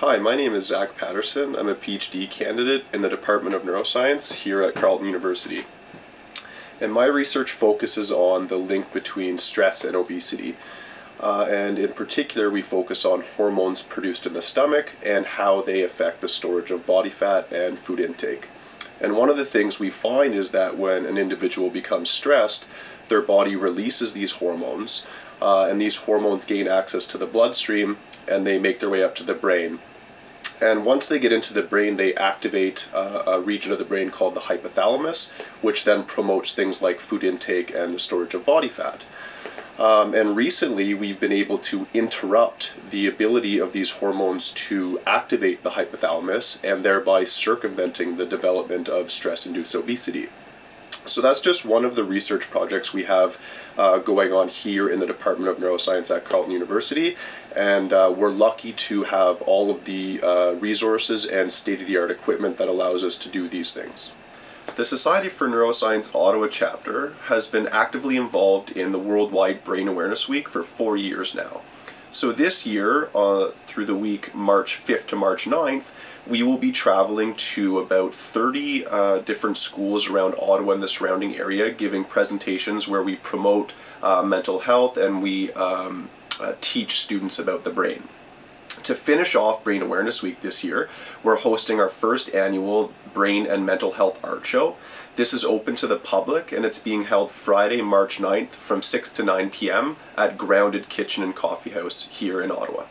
Hi, my name is Zack Patterson. I'm a PhD candidate in the Department of Neuroscience here at Carleton University. And my research focuses on the link between stress and obesity. Uh, and in particular, we focus on hormones produced in the stomach and how they affect the storage of body fat and food intake. And one of the things we find is that when an individual becomes stressed, their body releases these hormones, uh, and these hormones gain access to the bloodstream and they make their way up to the brain. And once they get into the brain, they activate uh, a region of the brain called the hypothalamus, which then promotes things like food intake and the storage of body fat. Um, and recently, we've been able to interrupt the ability of these hormones to activate the hypothalamus and thereby circumventing the development of stress induced obesity. So that's just one of the research projects we have uh, going on here in the Department of Neuroscience at Carleton University. And uh, we're lucky to have all of the uh, resources and state-of-the-art equipment that allows us to do these things. The Society for Neuroscience Ottawa chapter has been actively involved in the Worldwide Brain Awareness Week for four years now. So this year, uh, through the week March 5th to March 9th, we will be traveling to about 30 uh, different schools around Ottawa and the surrounding area, giving presentations where we promote uh, mental health and we um, uh, teach students about the brain. To finish off Brain Awareness Week this year, we're hosting our first annual Brain and Mental Health Art Show. This is open to the public and it's being held Friday, March 9th from 6 to 9 p.m. at Grounded Kitchen and Coffee House here in Ottawa.